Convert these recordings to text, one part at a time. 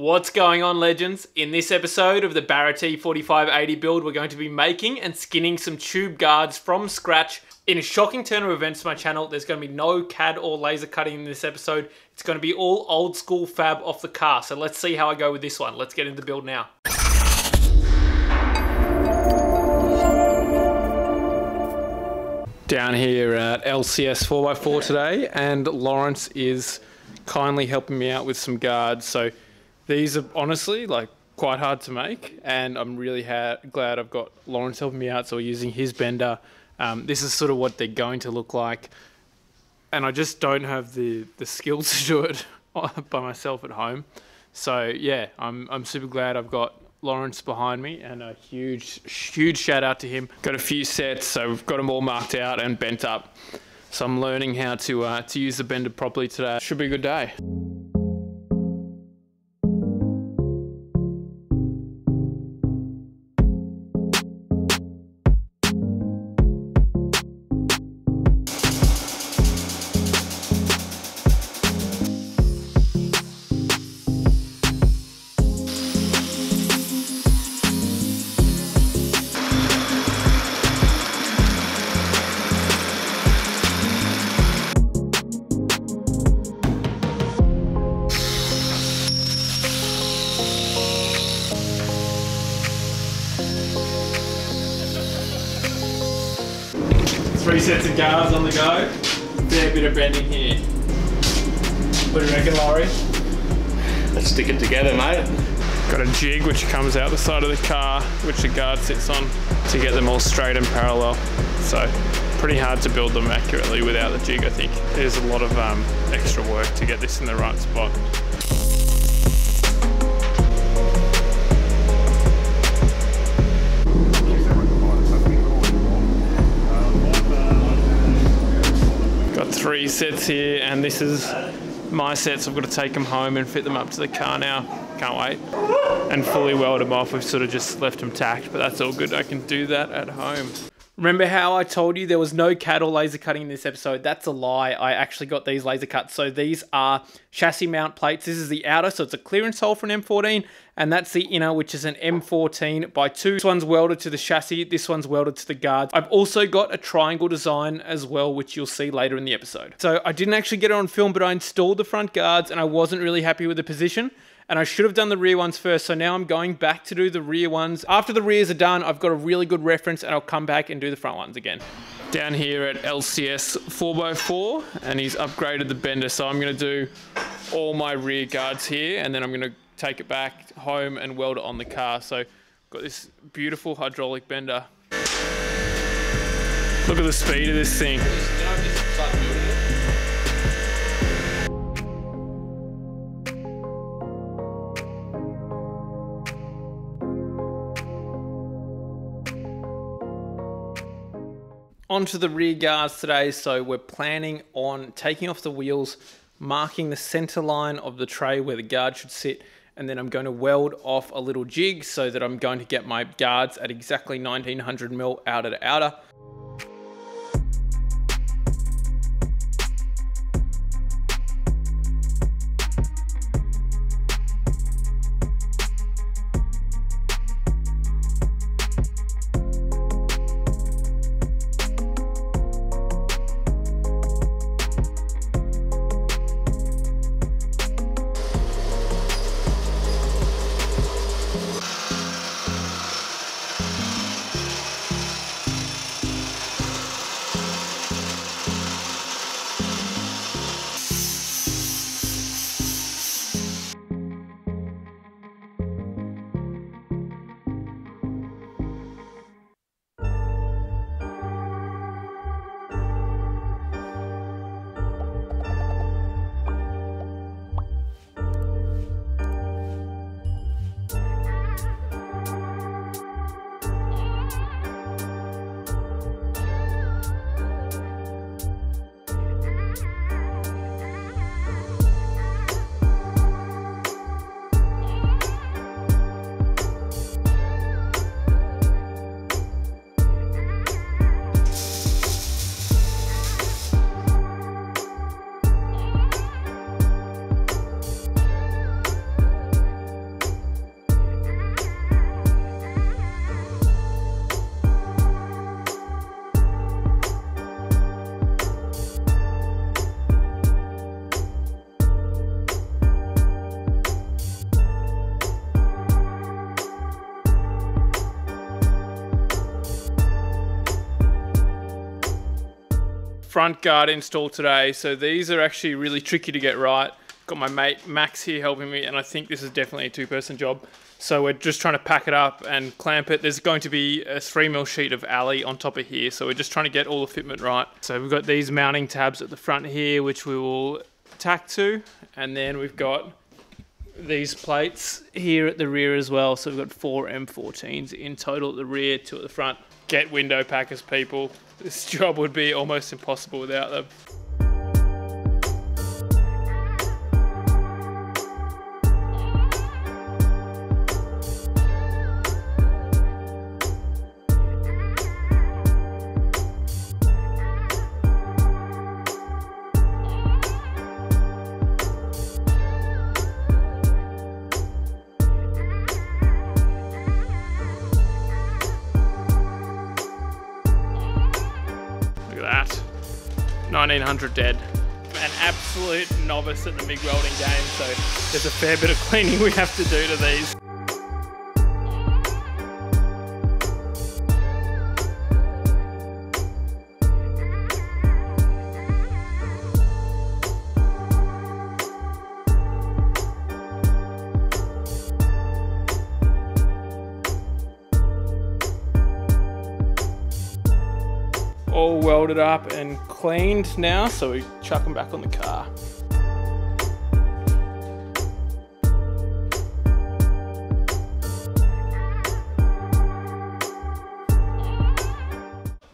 What's going on, legends? In this episode of the Barra T4580 build, we're going to be making and skinning some tube guards from scratch. In a shocking turn of events to my channel, there's going to be no CAD or laser cutting in this episode. It's going to be all old school fab off the car. So let's see how I go with this one. Let's get into the build now. Down here at LCS 4x4 today, and Lawrence is kindly helping me out with some guards. So these are honestly like quite hard to make, and I'm really ha- glad I've got Lawrence helping me out. So we're using his bender. Um, this is sort of what they're going to look like, and I just don't have the the skills to do it by myself at home. So yeah, I'm I'm super glad I've got Lawrence behind me, and a huge huge shout out to him. Got a few sets, so we've got them all marked out and bent up. So I'm learning how to uh, to use the bender properly today. Should be a good day. Three sets of guards on the go. Fair bit of bending here. What do you reckon, Laurie? Let's stick it together, mate. Got a jig which comes out the side of the car, which the guard sits on to get them all straight and parallel. So pretty hard to build them accurately without the jig, I think. There's a lot of um, extra work to get this in the right spot. Three sets here, and this is my sets. I've got to take them home and fit them up to the car now. Can't wait. And fully weld them off. We've sort of just left them tacked, but that's all good. I can do that at home. Remember how I told you there was no CAD or laser cutting in this episode? That's a lie. I actually got these laser cuts. So these are chassis mount plates. This is the outer, so it's a clearance hole for an M14, and that's the inner, which is an M14 by 2. This one's welded to the chassis, this one's welded to the guards. I've also got a triangle design as well, which you'll see later in the episode. So I didn't actually get it on film, but I installed the front guards, and I wasn't really happy with the position and I should have done the rear ones first. So now I'm going back to do the rear ones. After the rears are done, I've got a really good reference and I'll come back and do the front ones again. Down here at LCS 4x4 and he's upgraded the bender. So I'm gonna do all my rear guards here and then I'm gonna take it back home and weld it on the car. So got this beautiful hydraulic bender. Look at the speed of this thing. Onto the rear guards today. So we're planning on taking off the wheels, marking the center line of the tray where the guard should sit, and then I'm going to weld off a little jig so that I'm going to get my guards at exactly 1900 mil outer outer. Front guard installed today. So these are actually really tricky to get right. Got my mate Max here helping me, and I think this is definitely a two-person job. So we're just trying to pack it up and clamp it. There's going to be a three mil sheet of alley on top of here. So we're just trying to get all the fitment right. So we've got these mounting tabs at the front here, which we will tack to. And then we've got these plates here at the rear as well. So we've got four M14s in total at the rear, two at the front. Get window packers, people. This job would be almost impossible without them. 1900 dead. An absolute novice at the MIG welding game, so there's a fair bit of cleaning we have to do to these. Welded up and cleaned now, so we chuck them back on the car.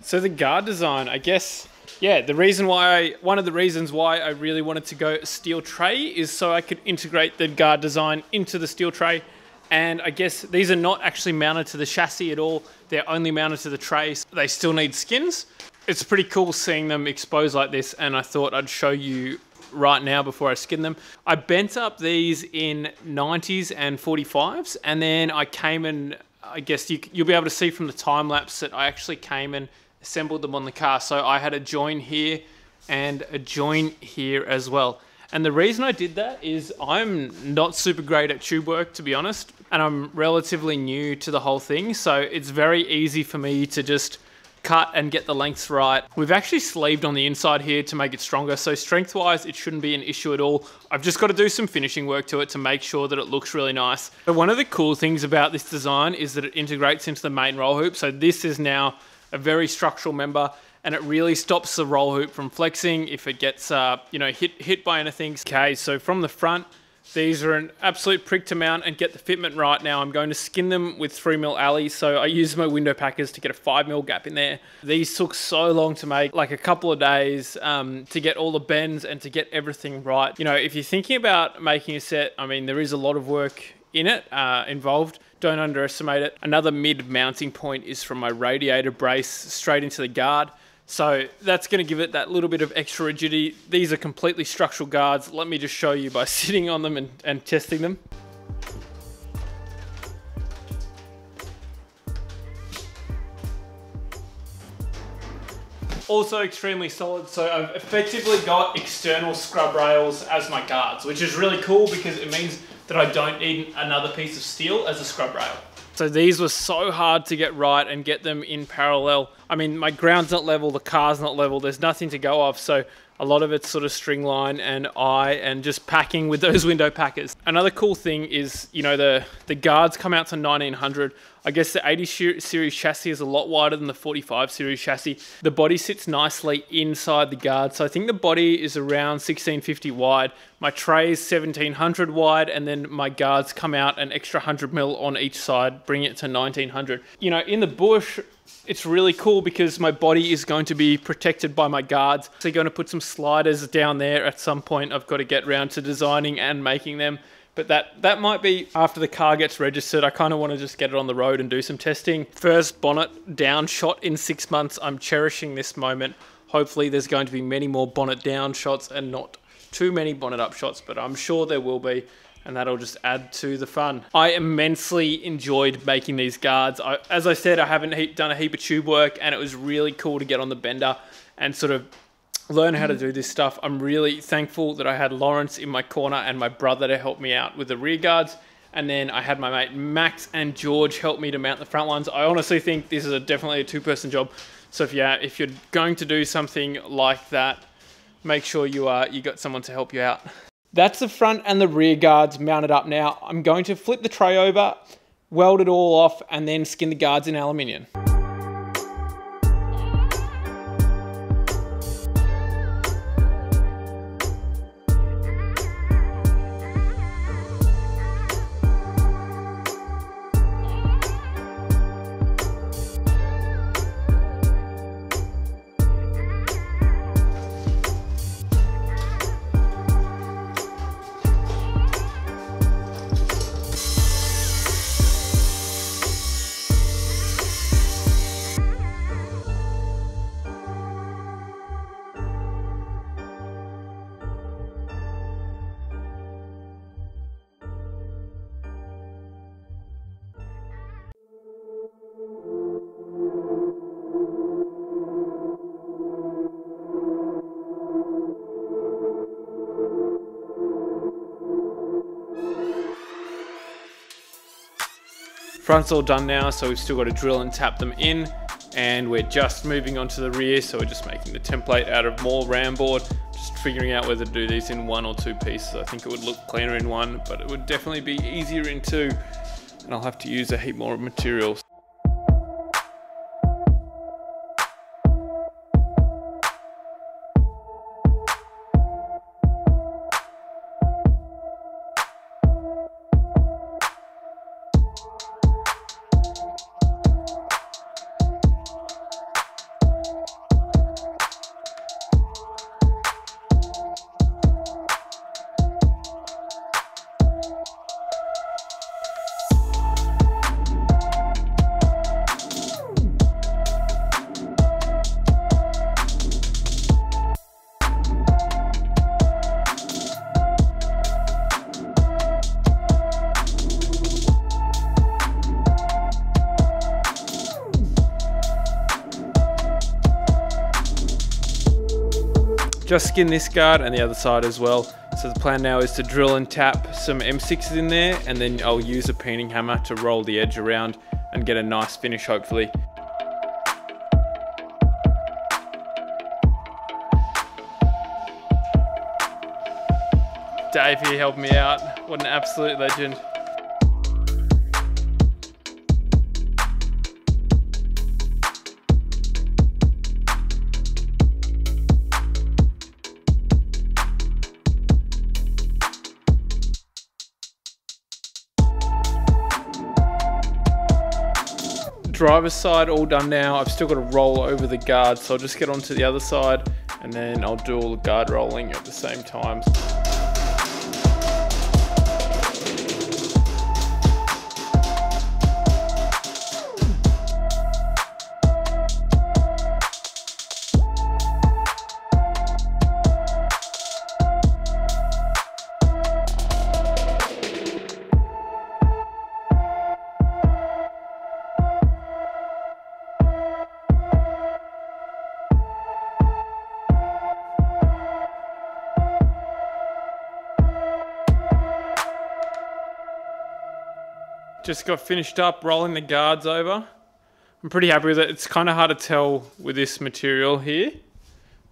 So the guard design, I guess, yeah, the reason why I, one of the reasons why I really wanted to go steel tray is so I could integrate the guard design into the steel tray. And I guess these are not actually mounted to the chassis at all. They're only mounted to the tray. They still need skins. It's pretty cool seeing them exposed like this. And I thought I'd show you right now before I skin them. I bent up these in 90s and 45s. And then I came and I guess you, you'll be able to see from the time lapse that I actually came and assembled them on the car. So I had a join here and a join here as well. And the reason I did that is I'm not super great at tube work, to be honest, and I'm relatively new to the whole thing. So it's very easy for me to just cut and get the lengths right. We've actually sleeved on the inside here to make it stronger. So strength wise, it shouldn't be an issue at all. I've just got to do some finishing work to it to make sure that it looks really nice. But one of the cool things about this design is that it integrates into the main roll hoop. So this is now a very structural member and it really stops the roll hoop from flexing if it gets uh, you know hit hit by anything. Okay, so from the front, these are an absolute prick to mount and get the fitment right now. I'm going to skin them with 3mm alley, so I use my window packers to get a 5mm gap in there. These took so long to make, like a couple of days um, to get all the bends and to get everything right. You know, if you're thinking about making a set, I mean, there is a lot of work in it uh, involved. Don't underestimate it. Another mid mounting point is from my radiator brace straight into the guard. So that's going to give it that little bit of extra rigidity. These are completely structural guards. Let me just show you by sitting on them and, and testing them. Also extremely solid, so I've effectively got external scrub rails as my guards, which is really cool because it means that I don't need another piece of steel as a scrub rail. So these were so hard to get right and get them in parallel. I mean, my ground's not level, the car's not level, there's nothing to go off. So a lot of it's sort of string line and eye and just packing with those window packers. Another cool thing is, you know, the, the guards come out to 1900. I guess the 80 series chassis is a lot wider than the 45 series chassis. The body sits nicely inside the guard. So I think the body is around 1650 wide. My tray is 1700 wide and then my guards come out an extra 100 mil on each side, bring it to 1900. You know, in the bush, it's really cool because my body is going to be protected by my guards. So you're going to put some sliders down there at some point. I've got to get around to designing and making them. But that, that might be after the car gets registered. I kind of want to just get it on the road and do some testing. First bonnet down shot in six months. I'm cherishing this moment. Hopefully there's going to be many more bonnet down shots and not too many bonnet up shots, but I'm sure there will be and that'll just add to the fun. I immensely enjoyed making these guards. I, as I said, I haven't he done a heap of tube work and it was really cool to get on the bender and sort of learn how to mm-hmm. do this stuff. I'm really thankful that I had Lawrence in my corner and my brother to help me out with the rear guards. And then I had my mate Max and George help me to mount the front ones. I honestly think this is a definitely a two person job. So if you if you're going to do something like that, make sure you are you got someone to help you out. That's the front and the rear guards mounted up now. I'm going to flip the tray over, weld it all off, and then skin the guards in aluminium. Front's all done now, so we've still got to drill and tap them in. And we're just moving on to the rear, so we're just making the template out of more ram board, just figuring out whether to do these in one or two pieces. I think it would look cleaner in one, but it would definitely be easier in two. And I'll have to use a heap more materials. Just skin this guard and the other side as well. So the plan now is to drill and tap some M6s in there and then I'll use a peening hammer to roll the edge around and get a nice finish hopefully. Dave here helped me out. What an absolute legend. Driver's side all done now. I've still got to roll over the guard, so I'll just get onto the other side and then I'll do all the guard rolling at the same time. Just got finished up rolling the guards over. I'm pretty happy with it. It's kind of hard to tell with this material here.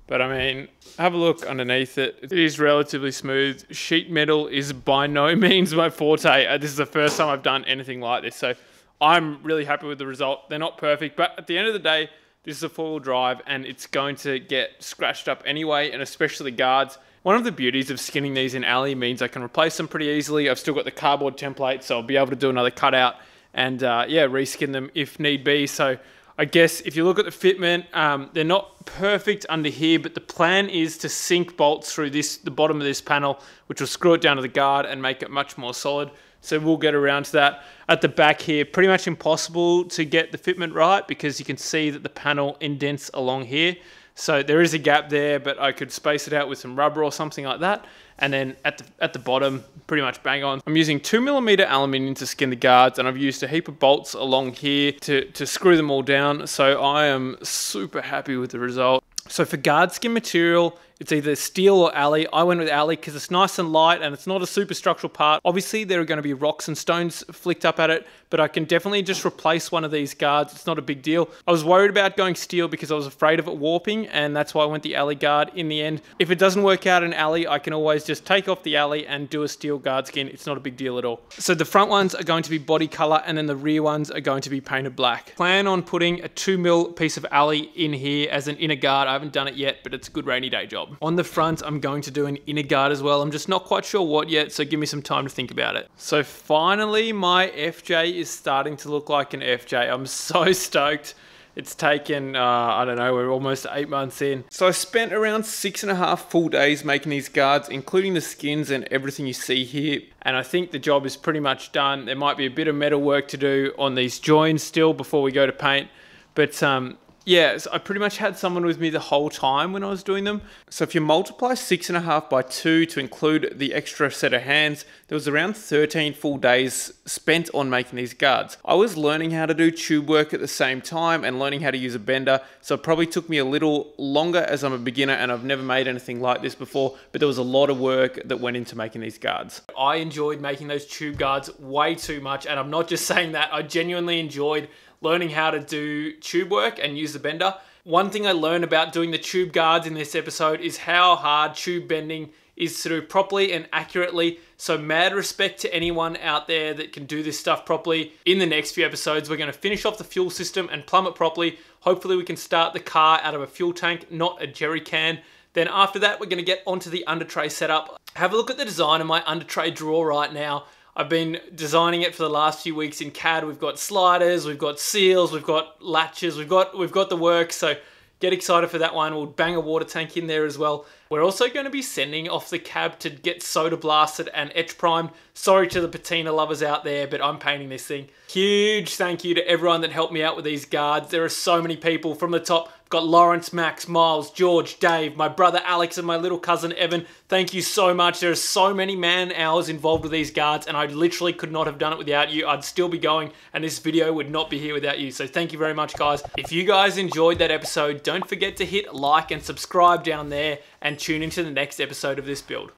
But I mean, have a look underneath it. It is relatively smooth. Sheet metal is by no means my forte. Uh, this is the first time I've done anything like this. So I'm really happy with the result. They're not perfect, but at the end of the day, this is a four-wheel drive and it's going to get scratched up anyway, and especially the guards. One of the beauties of skinning these in Ali means I can replace them pretty easily. I've still got the cardboard template, so I'll be able to do another cutout and uh, yeah, reskin them if need be. So I guess if you look at the fitment, um, they're not perfect under here, but the plan is to sink bolts through this the bottom of this panel, which will screw it down to the guard and make it much more solid. So we'll get around to that. At the back here, pretty much impossible to get the fitment right because you can see that the panel indents along here. So there is a gap there, but I could space it out with some rubber or something like that. And then at the, at the bottom, pretty much bang on. I'm using two millimeter aluminium to skin the guards and I've used a heap of bolts along here to, to screw them all down. So I am super happy with the result. So for guard skin material, It's either steel or alley. I went with alley because it's nice and light and it's not a super structural part. Obviously, there are going to be rocks and stones flicked up at it, but I can definitely just replace one of these guards. It's not a big deal. I was worried about going steel because I was afraid of it warping, and that's why I went the alley guard in the end. If it doesn't work out in alley, I can always just take off the alley and do a steel guard skin. It's not a big deal at all. So the front ones are going to be body color, and then the rear ones are going to be painted black. Plan on putting a two mil piece of alley in here as an inner guard. I haven't done it yet, but it's a good rainy day job. On the front, I'm going to do an inner guard as well. I'm just not quite sure what yet, so give me some time to think about it. So finally, my FJ is starting to look like an FJ. I'm so stoked. It's taken, uh, I don't know, we're almost eight months in. So I spent around six and a half full days making these guards, including the skins and everything you see here. And I think the job is pretty much done. There might be a bit of metal work to do on these joins still before we go to paint. But um, yeah, so I pretty much had someone with me the whole time when I was doing them. So if you multiply six and a half by two to include the extra set of hands, there was around 13 full days spent on making these guards. I was learning how to do tube work at the same time and learning how to use a bender, so it probably took me a little longer as I'm a beginner and I've never made anything like this before, but there was a lot of work that went into making these guards. I enjoyed making those tube guards way too much, and I'm not just saying that, I genuinely enjoyed learning how to do tube work and use the bender. One thing I learned about doing the tube guards in this episode is how hard tube bending is to do properly and accurately. So mad respect to anyone out there that can do this stuff properly. In the next few episodes, we're going to finish off the fuel system and plumb it properly. Hopefully we can start the car out of a fuel tank, not a jerry can. Then after that, we're going to get onto the under tray setup. Have a look at the design of my under tray drawer right now. I've been designing it for the last few weeks in CAD. We've got sliders, we've got seals, we've got latches, we've got we've got the work. So get excited for that one. We'll bang a water tank in there as well. We're also going to be sending off the cab to get soda blasted and etch primed. Sorry to the patina lovers out there, but I'm painting this thing. Huge thank you to everyone that helped me out with these guards. There are so many people from the top got Lawrence, Max, Miles, George, Dave, my brother Alex, and my little cousin Evan. Thank you so much. There are so many man hours involved with these guards, and I literally could not have done it without you. I'd still be going, and this video would not be here without you. So thank you very much, guys. If you guys enjoyed that episode, don't forget to hit like and subscribe down there, and tune into the next episode of this build.